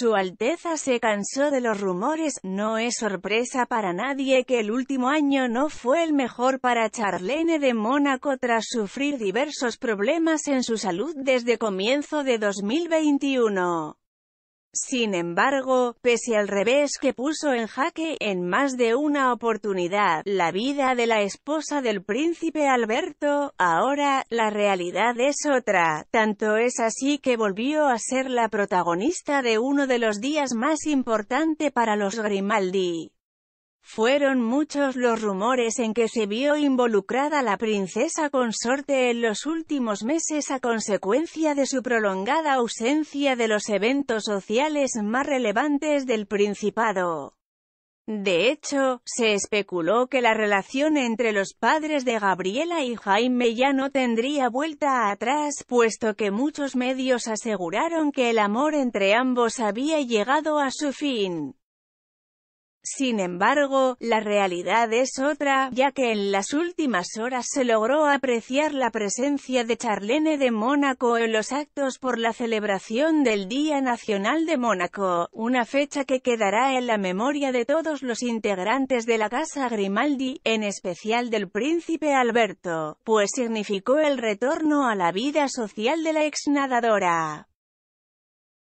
Su Alteza se cansó de los rumores, no es sorpresa para nadie que el último año no fue el mejor para Charlene de Mónaco tras sufrir diversos problemas en su salud desde comienzo de 2021. Sin embargo, pese al revés que puso en jaque, en más de una oportunidad, la vida de la esposa del príncipe Alberto, ahora, la realidad es otra. Tanto es así que volvió a ser la protagonista de uno de los días más importantes para los Grimaldi. Fueron muchos los rumores en que se vio involucrada la princesa consorte en los últimos meses a consecuencia de su prolongada ausencia de los eventos sociales más relevantes del Principado. De hecho, se especuló que la relación entre los padres de Gabriela y Jaime ya no tendría vuelta atrás, puesto que muchos medios aseguraron que el amor entre ambos había llegado a su fin. Sin embargo, la realidad es otra, ya que en las últimas horas se logró apreciar la presencia de Charlene de Mónaco en los actos por la celebración del Día Nacional de Mónaco, una fecha que quedará en la memoria de todos los integrantes de la Casa Grimaldi, en especial del príncipe Alberto, pues significó el retorno a la vida social de la exnadadora.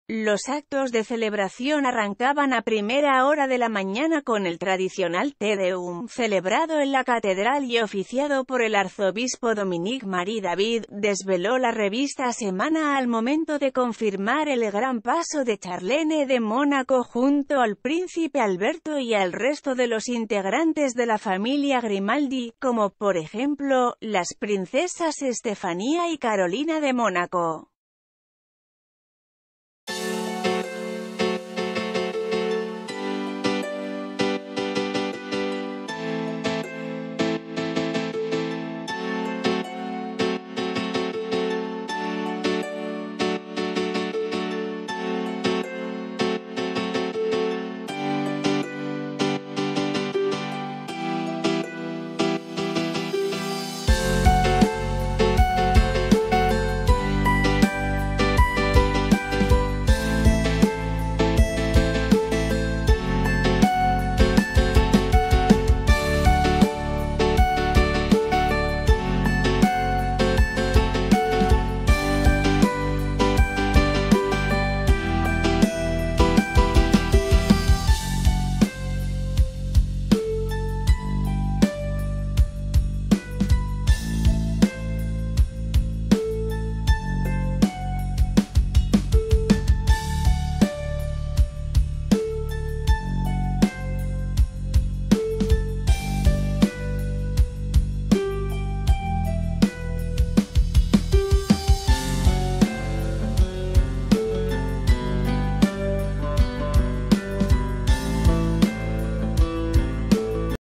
Los actos de celebración arrancaban a primera hora de la mañana con el tradicional Te Deum, celebrado en la catedral y oficiado por el arzobispo Dominique Marie David, desveló la revista Semana al momento de confirmar el gran paso de Charlene de Mónaco junto al príncipe Alberto y al resto de los integrantes de la familia Grimaldi, como por ejemplo, las princesas Estefanía y Carolina de Mónaco.